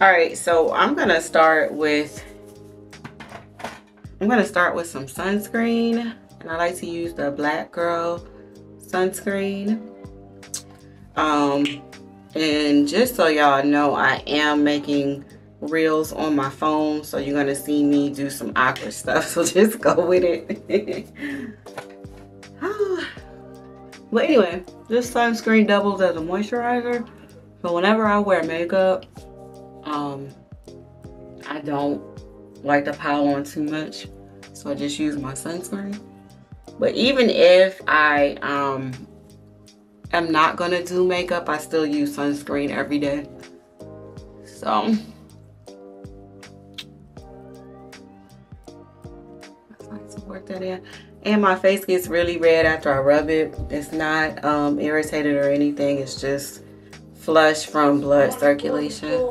all right so i'm gonna start with i'm gonna start with some sunscreen and i like to use the black girl sunscreen. Um and just so y'all know i am making reels on my phone so you're gonna see me do some awkward stuff so just go with it. But anyway this sunscreen doubles as a moisturizer so whenever i wear makeup um, I don't like to pile on too much, so I just use my sunscreen. But even if I um, am not gonna do makeup, I still use sunscreen every day. So. work that in. And my face gets really red after I rub it. It's not um, irritated or anything. It's just flush from blood circulation.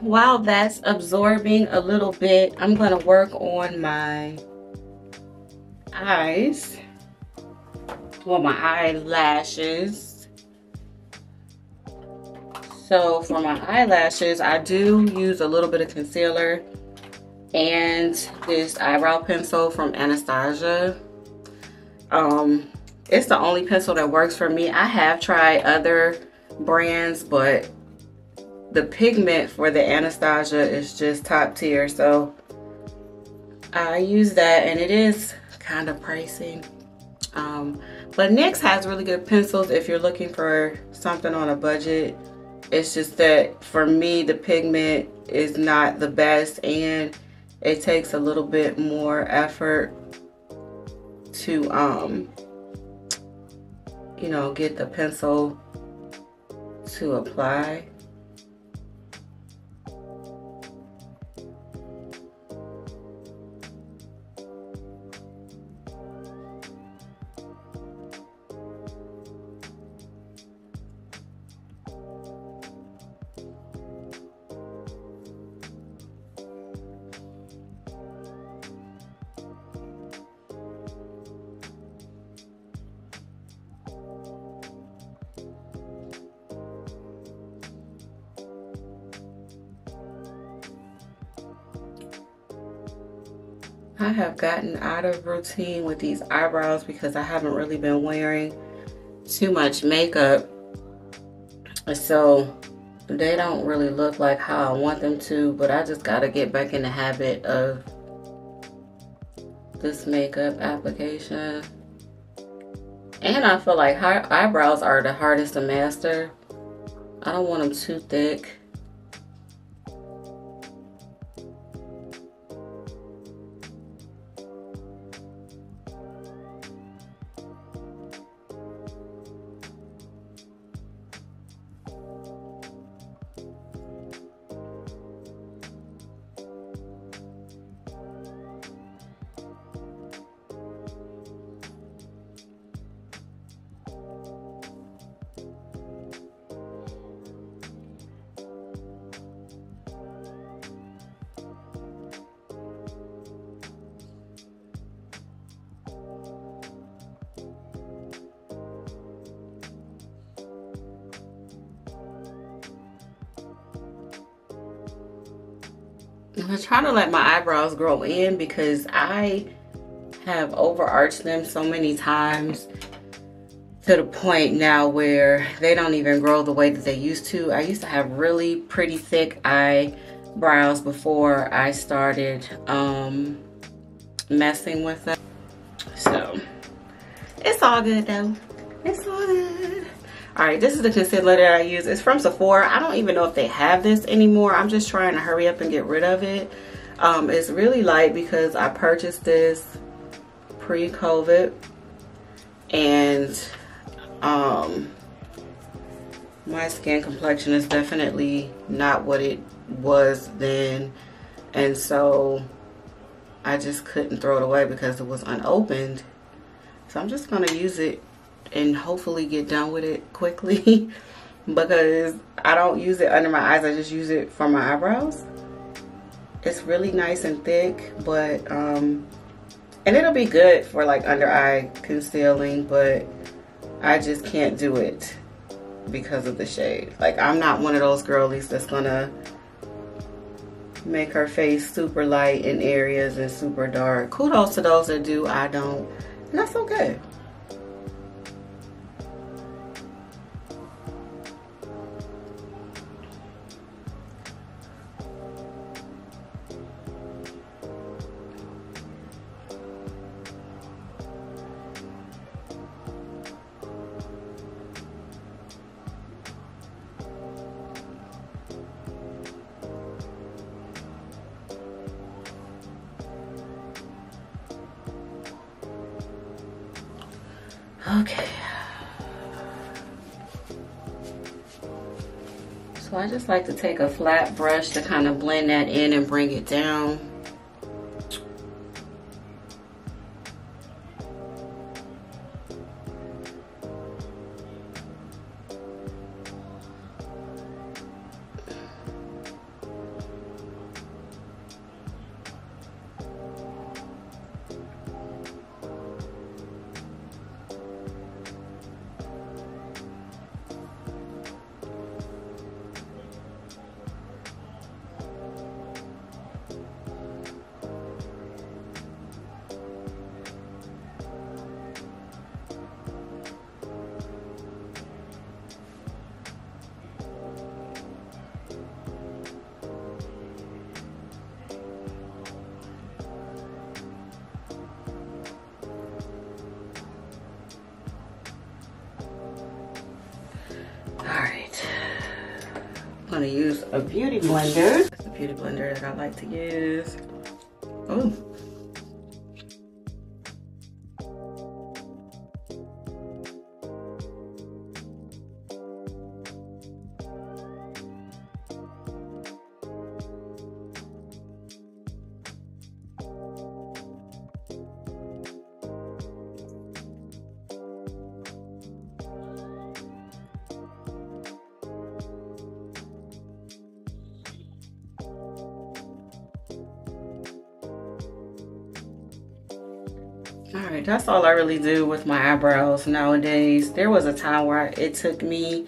While that's absorbing a little bit, I'm gonna work on my eyes. Well, my eyelashes. So for my eyelashes, I do use a little bit of concealer and this eyebrow pencil from Anastasia. Um, it's the only pencil that works for me. I have tried other brands, but the pigment for the Anastasia is just top tier. So I use that and it is kind of pricey. Um, but NYX has really good pencils if you're looking for something on a budget. It's just that for me, the pigment is not the best and it takes a little bit more effort to, um, you know, get the pencil to apply. Gotten out of routine with these eyebrows because I haven't really been wearing too much makeup. So they don't really look like how I want them to, but I just gotta get back in the habit of this makeup application. And I feel like eyebrows are the hardest to master. I don't want them too thick. Grow in because I have overarched them so many times to the point now where they don't even grow the way that they used to. I used to have really pretty thick eyebrows before I started um, messing with them. So it's all good though. It's all good. All right, this is the concealer that I use. It's from Sephora. I don't even know if they have this anymore. I'm just trying to hurry up and get rid of it. Um, it's really light because I purchased this pre-COVID. And um, my skin complexion is definitely not what it was then. And so I just couldn't throw it away because it was unopened. So I'm just to use it and hopefully get done with it quickly. because I don't use it under my eyes. I just use it for my eyebrows. It's really nice and thick, but, um, and it'll be good for like under eye concealing, but I just can't do it because of the shade. Like I'm not one of those girlies that's gonna make her face super light in areas and super dark. Kudos to those that do, I don't. And that's okay. Just like to take a flat brush to kind of blend that in and bring it down. Gonna use a beauty blender. It's a beauty blender that I like to use. Oh, All right, that's all I really do with my eyebrows nowadays. There was a time where it took me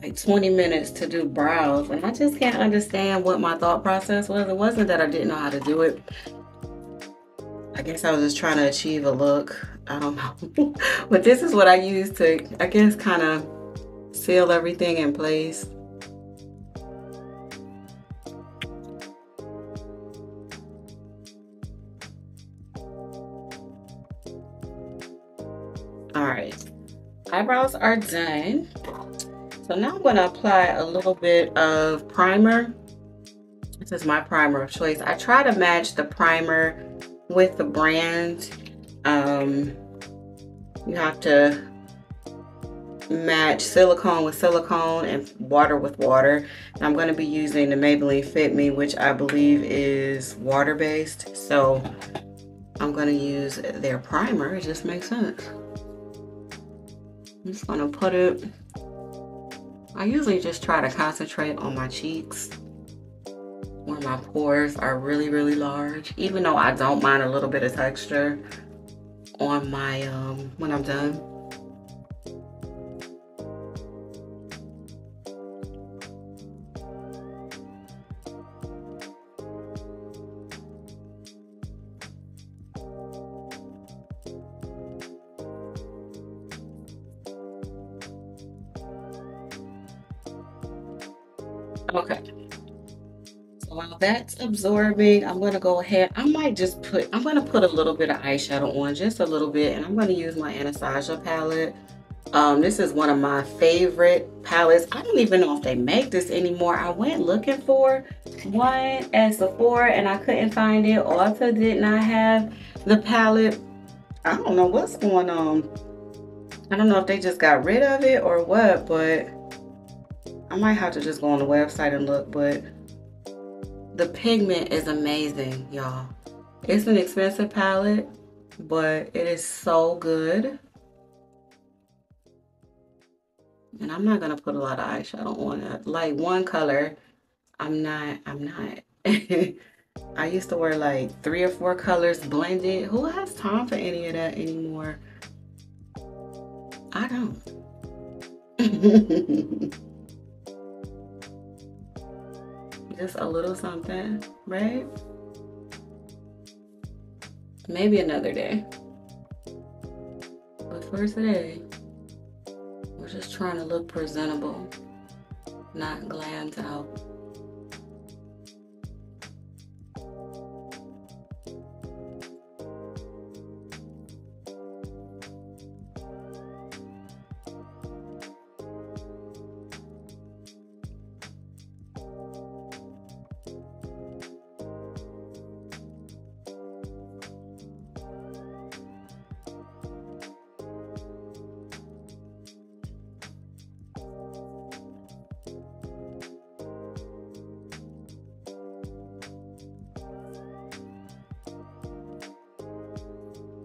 like 20 minutes to do brows and I just can't understand what my thought process was. It wasn't that I didn't know how to do it. I guess I was just trying to achieve a look. I don't know. but this is what I use to, I guess, kind of seal everything in place. Are done. So now I'm gonna apply a little bit of primer. This is my primer of choice. I try to match the primer with the brand. Um, you have to match silicone with silicone and water with water. And I'm gonna be using the Maybelline Fit Me, which I believe is water-based. So I'm gonna use their primer, it just makes sense. I'm just gonna put it, I usually just try to concentrate on my cheeks where my pores are really, really large, even though I don't mind a little bit of texture on my, um, when I'm done. Absorbing, I'm gonna go ahead. I might just put, I'm gonna put a little bit of eyeshadow on, just a little bit, and I'm gonna use my Anastasia palette. Um, this is one of my favorite palettes. I don't even know if they make this anymore. I went looking for one at Sephora and I couldn't find it. Ulta did not have the palette. I don't know what's going on. I don't know if they just got rid of it or what, but I might have to just go on the website and look, but the pigment is amazing, y'all. It's an expensive palette, but it is so good. And I'm not gonna put a lot of eyeshadow on it. Like one color, I'm not, I'm not. I used to wear like three or four colors blended. Who has time for any of that anymore? I don't. Just a little something, right? Maybe another day. But for today, we're just trying to look presentable, not glammed out.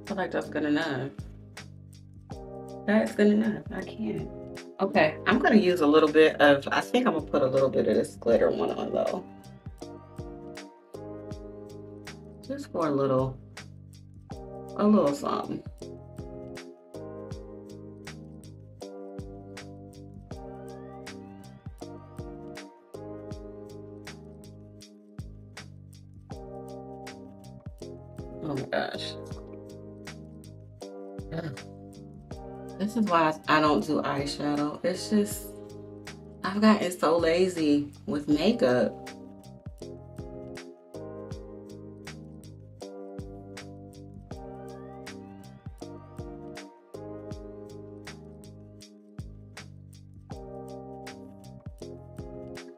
Feel like that's good enough. That's good enough. I can't. Okay, I'm gonna use a little bit of, I think I'm gonna put a little bit of this glitter one on though. Just for a little, a little something. Don't do eyeshadow. It's just, I've gotten so lazy with makeup.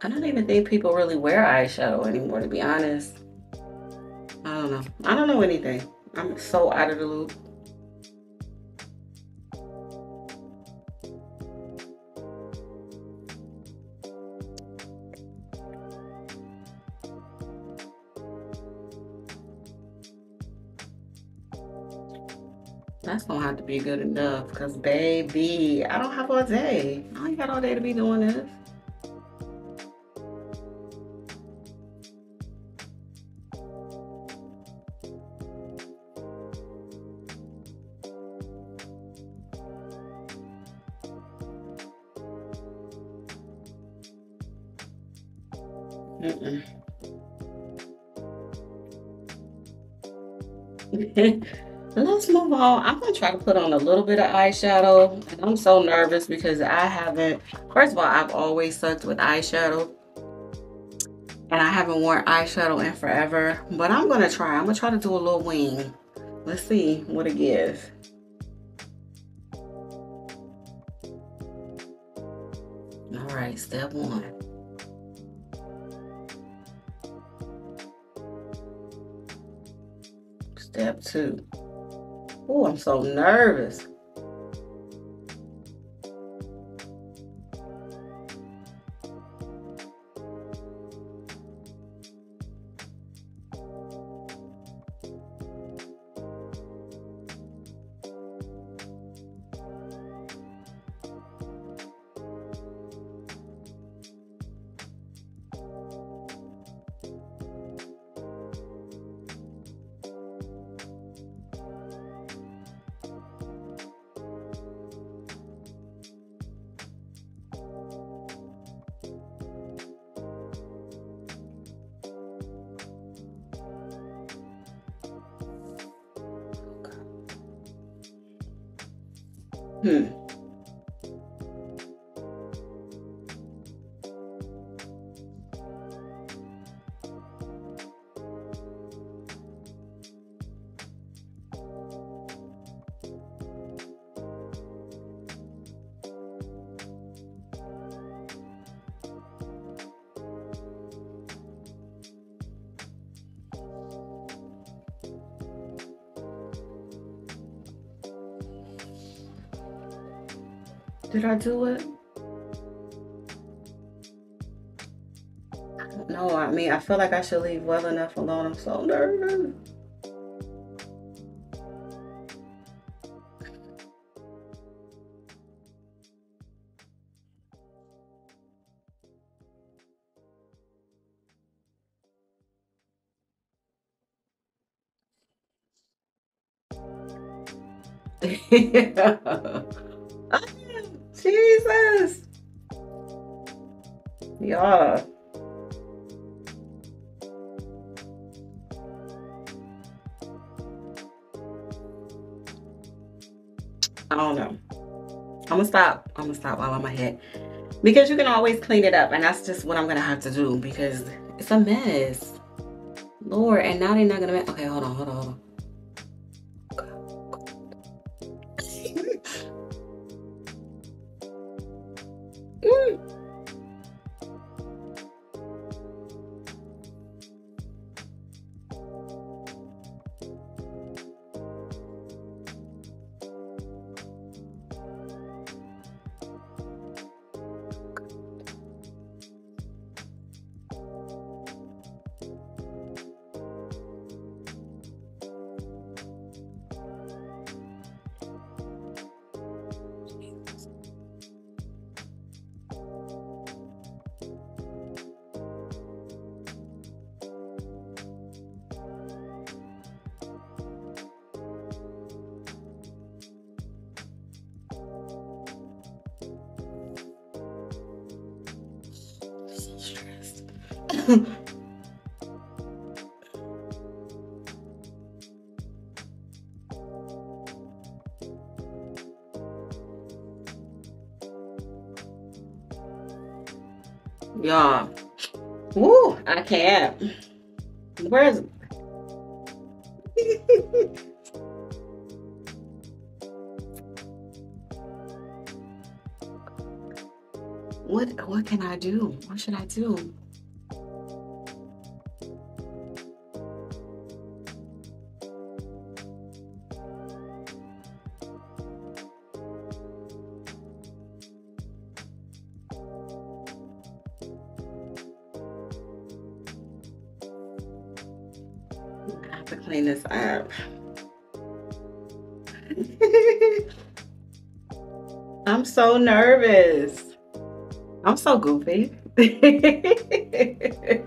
I don't even think people really wear eyeshadow anymore, to be honest. I don't know. I don't know anything. I'm so out of the loop. Be good enough, cause baby, I don't have all day. I ain't got all day to be doing this. Let's move on. I'm gonna try to put on a little bit of eyeshadow. And I'm so nervous because I haven't, first of all, I've always sucked with eyeshadow. And I haven't worn eyeshadow in forever. But I'm gonna try. I'm gonna try to do a little wing. Let's see what it gives. All right, step one. Step two. Oh, I'm so nervous. 嗯。Did I do it? No, I mean, I feel like I should leave well enough alone. I'm so nervous. yeah. Jesus. Yeah. I don't know. I'm gonna stop. I'm gonna stop while I'm ahead. Because you can always clean it up. And that's just what I'm gonna have to do because it's a mess. Lord, and now they're not gonna, okay, hold on, hold on, hold on. Y'all. Woo, I can't. Where's what what can I do? What should I do? To clean this up. I'm so nervous. I'm so goofy.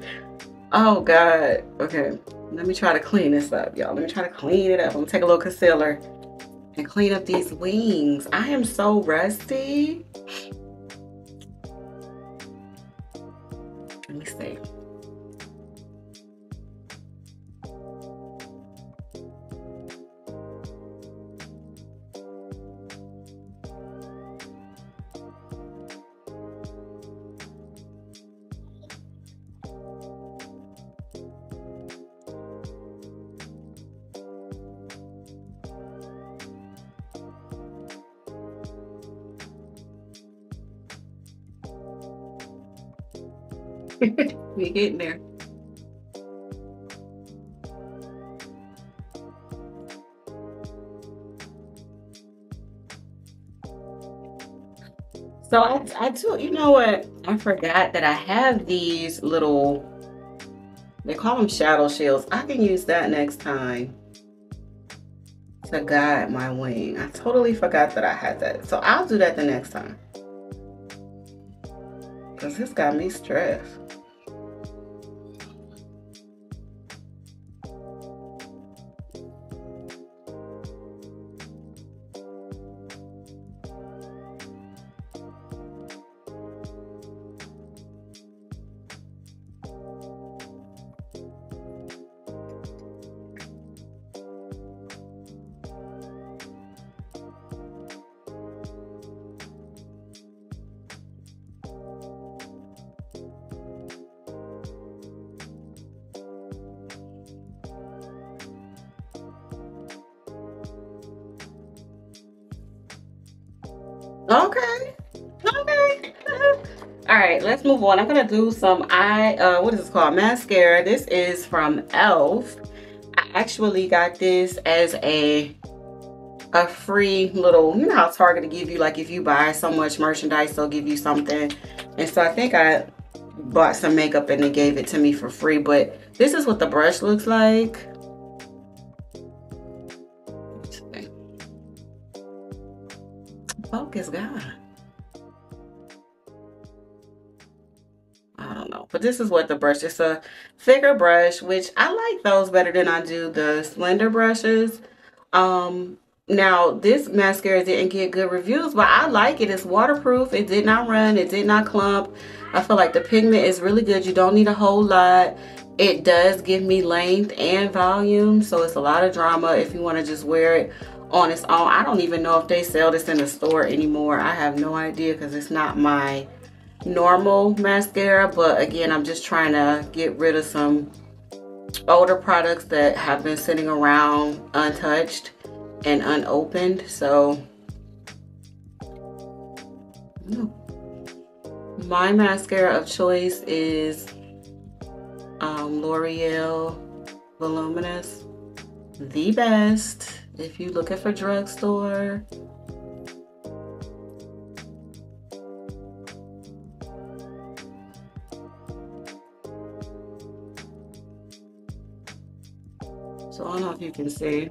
oh God. Okay. Let me try to clean this up, y'all. Let me try to clean it up. I'm gonna take a little concealer and clean up these wings. I am so rusty. we getting there. So I, I took, you know what? I forgot that I have these little, they call them shadow shields. I can use that next time to guide my wing. I totally forgot that I had that. So I'll do that the next time. Because this got me stressed. Okay. Okay. All right, let's move on. I'm gonna do some eye, uh, what is this called? Mascara. This is from e.l.f. I actually got this as a a free little, you know how Target to give you, like if you buy so much merchandise, they'll give you something. And so I think I bought some makeup and they gave it to me for free. But this is what the brush looks like. Focus, God. I don't know. But this is what the brush, it's a thicker brush, which I like those better than I do the slender brushes. Um, now this mascara didn't get good reviews, but I like it. It's waterproof. It did not run. It did not clump. I feel like the pigment is really good. You don't need a whole lot. It does give me length and volume, so it's a lot of drama if you want to just wear it on its own. I don't even know if they sell this in the store anymore. I have no idea because it's not my normal mascara, but again, I'm just trying to get rid of some older products that have been sitting around untouched and unopened. So, my mascara of choice is um, L'Oreal Voluminous. The best if you're looking for drugstore. So I don't know if you can see.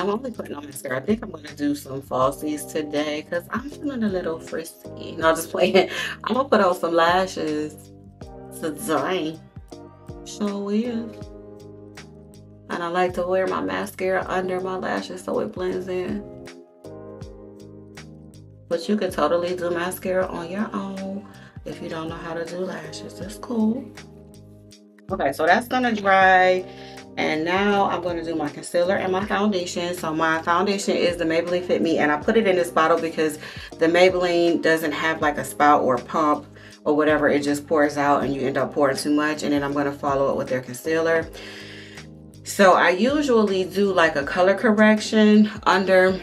I'm only putting on mascara. I think I'm going to do some falsies today because I'm feeling a little frisky. No, just playing. I'm going to put on some lashes today. So is. And I like to wear my mascara under my lashes so it blends in. But you can totally do mascara on your own if you don't know how to do lashes. That's cool. Okay, so that's gonna dry. And now I'm going to do my concealer and my foundation. So my foundation is the Maybelline Fit Me and I put it in this bottle because the Maybelline doesn't have like a spout or a pump or whatever. It just pours out and you end up pouring too much. And then I'm going to follow it with their concealer. So I usually do like a color correction under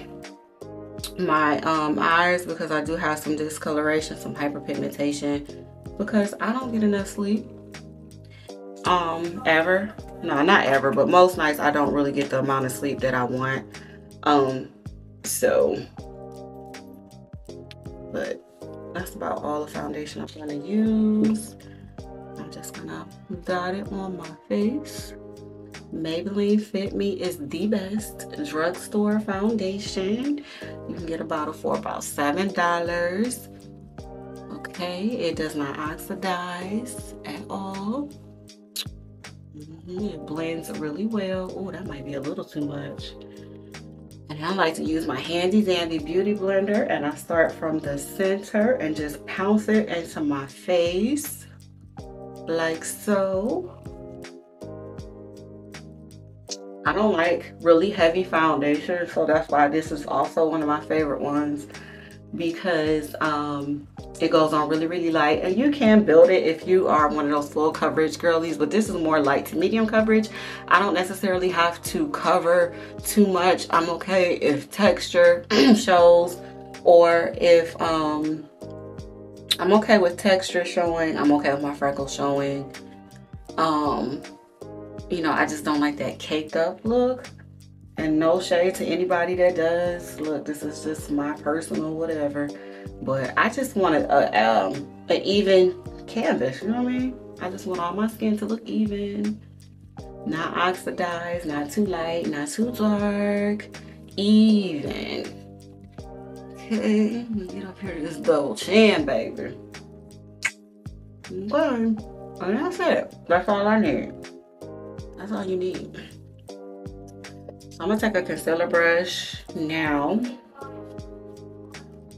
my um, eyes because I do have some discoloration, some hyperpigmentation because I don't get enough sleep um ever no not ever but most nights i don't really get the amount of sleep that i want um so but that's about all the foundation i'm going to use i'm just gonna dot it on my face Maybelline Fit Me is the best drugstore foundation. You can get a bottle for about $7. Okay, it does not oxidize at all. It blends really well. Oh, that might be a little too much. And I like to use my handy dandy beauty blender and I start from the center and just pounce it into my face like so. I don't like really heavy foundation so that's why this is also one of my favorite ones because um, it goes on really, really light. And you can build it if you are one of those full coverage girlies, but this is more light to medium coverage. I don't necessarily have to cover too much. I'm okay if texture shows or if um, I'm okay with texture showing. I'm okay with my freckles showing. Um, you know, I just don't like that caked up look. And no shade to anybody that does. Look, this is just my personal whatever. But I just wanted a, um, an even canvas, you know what I mean? I just want all my skin to look even. Not oxidized, not too light, not too dark. Even. Okay, let me get up here to this double chin, baby. Okay, and that's it. That's all I need. That's all you need. I'm gonna take a concealer brush now.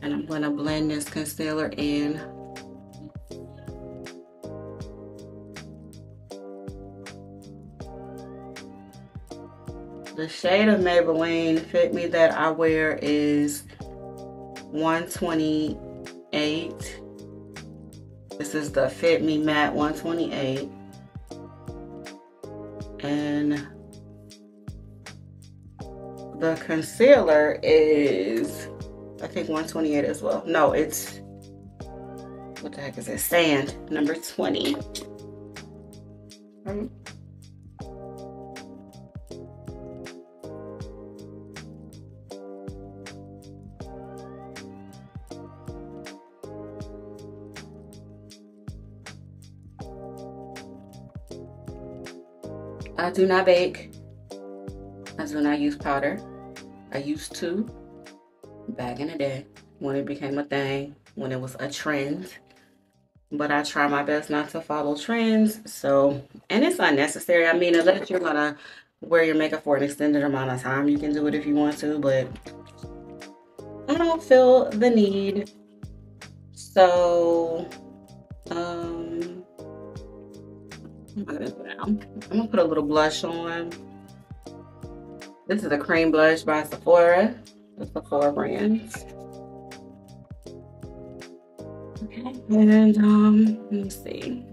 And I'm gonna blend this concealer in. The shade of Maybelline Fit Me that I wear is 128 this is the Fit Me Matte 128 and the concealer is, I think 128 as well. No, it's, what the heck is it? Sand, number 20. Um, I do not bake. I do not use powder. I used to back in the day when it became a thing, when it was a trend. but I try my best not to follow trends. So, and it's unnecessary. I mean, unless you're gonna wear your makeup for an extended amount of time, you can do it if you want to, but I don't feel the need. So, um, I'm gonna put I'm gonna put a little blush on. This is a cream blush by Sephora, the Sephora brand. Okay, and um, let me see.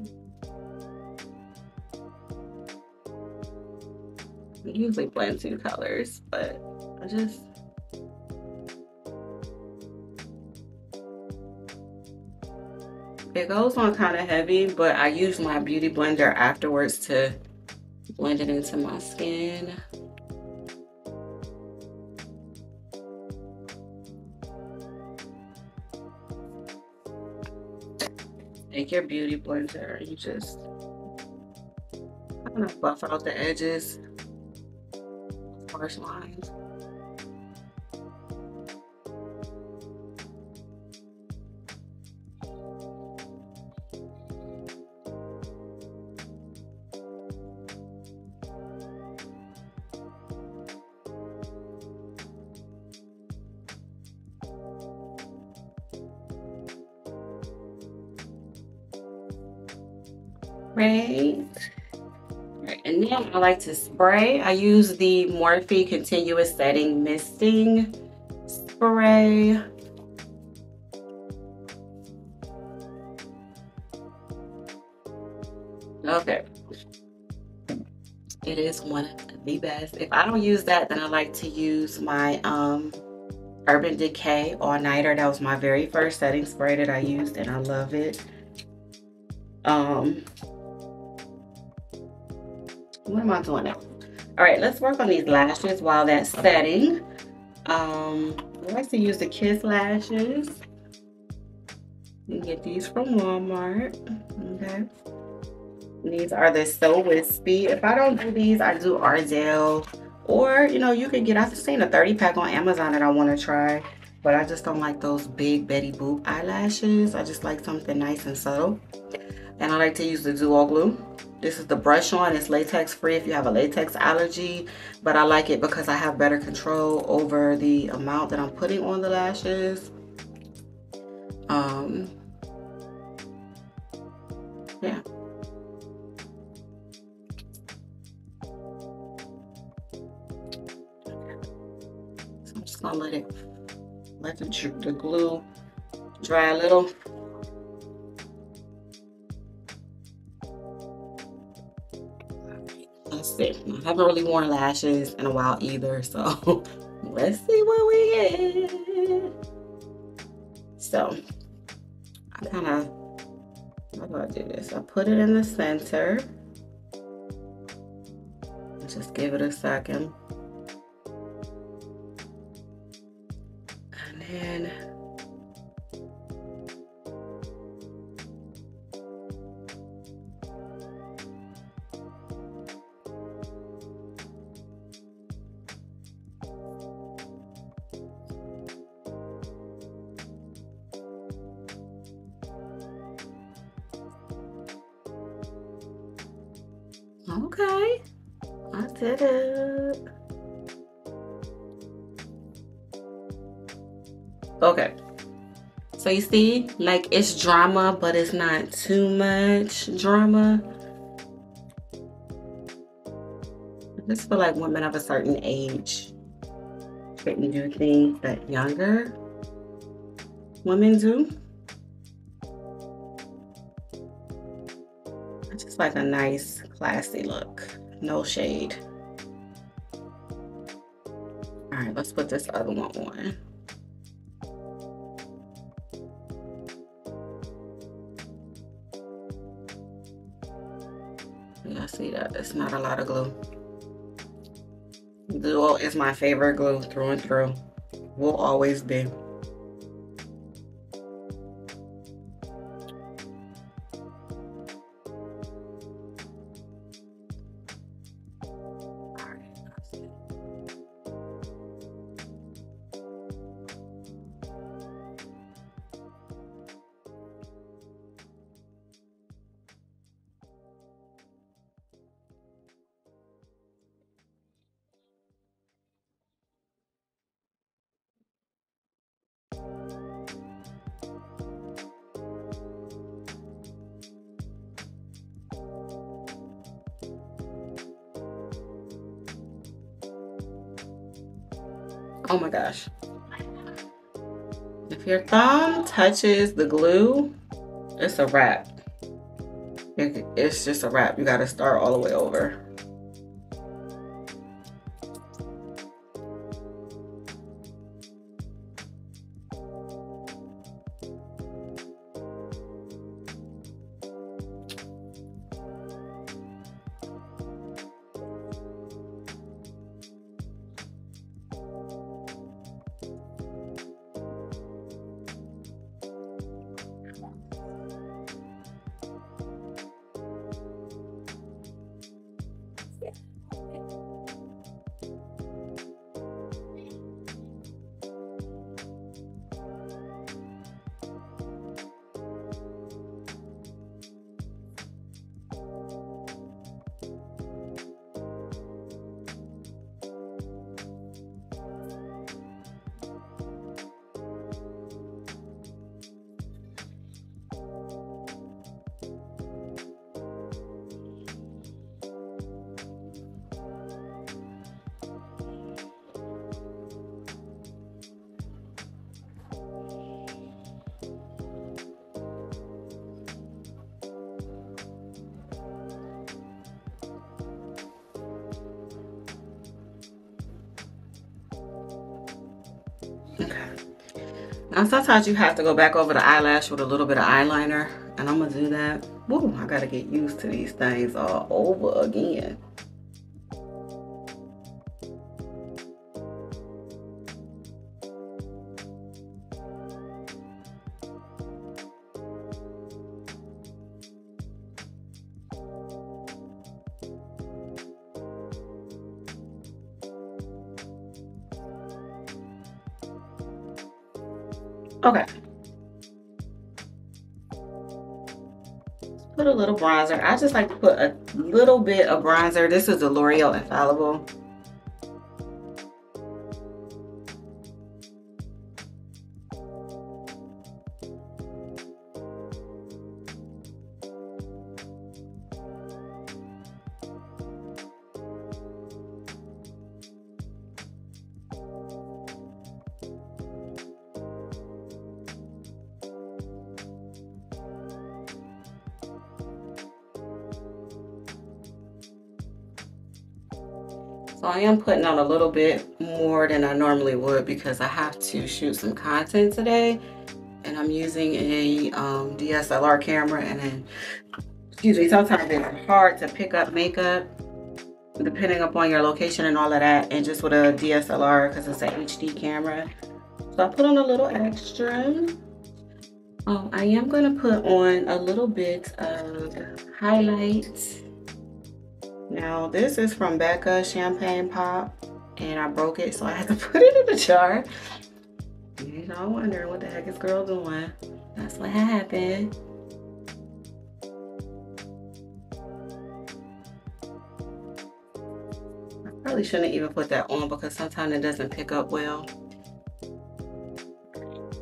I usually blend two colors, but I just it goes on kind of heavy, but I use my beauty blender afterwards to blend it into my skin. Take your beauty blender and you just kind of buff out the edges, harsh lines. I like to spray. I use the Morphe Continuous Setting Misting Spray. Okay. It is one of the best. If I don't use that, then I like to use my um, Urban Decay All Nighter. That was my very first setting spray that I used and I love it. Um, what am I doing now? All right, let's work on these lashes while that's setting. Um, I like to use the Kiss lashes. You can get these from Walmart, okay? These are the So Wispy. If I don't do these, I do Ardell. Or, you know, you can get, I've seen a 30 pack on Amazon that I want to try. But I just don't like those big Betty Boop eyelashes. I just like something nice and subtle. And I like to use the Duo Glue. This is the brush on. It's latex free if you have a latex allergy. But I like it because I have better control over the amount that I'm putting on the lashes. Um, yeah. So I'm just gonna let it, let the, the glue dry a little. I haven't really worn lashes in a while either, so let's see what we get. So I kind of, how do I do this? I put it in the center. Just give it a second. Okay, so you see, like it's drama, but it's not too much drama. I just feel like women of a certain age shouldn't do things that younger women do. Just like a nice, classy look. No shade. All right, let's put this other one on. It's not a lot of glue. Duo is my favorite glue through and through. Will always be. Oh my gosh. If your thumb touches the glue, it's a wrap. It's just a wrap. You gotta start all the way over. Okay. Now sometimes you have to go back over the eyelash with a little bit of eyeliner. And I'm gonna do that. Woo, I gotta get used to these things all over again. Okay. Put a little bronzer. I just like to put a little bit of bronzer. This is the L'Oreal Infallible. Am putting on a little bit more than I normally would because I have to shoot some content today. And I'm using a um, DSLR camera and then, excuse me, sometimes it's hard to pick up makeup depending upon your location and all of that. And just with a DSLR because it's an HD camera. So I put on a little extra. Oh, I am going to put on a little bit of highlight now this is from Becca Champagne Pop and I broke it so I had to put it in the jar. You know, I'm wondering what the heck is girl doing. That's what happened. I probably shouldn't even put that on because sometimes it doesn't pick up well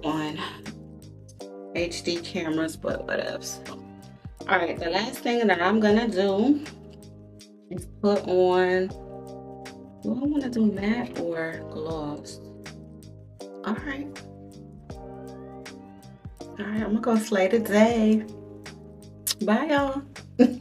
on HD cameras, but whatever. All right, the last thing that I'm gonna do is put on, do I want to do matte or gloss? All right. All right, I'm gonna go slay today. Bye, y'all.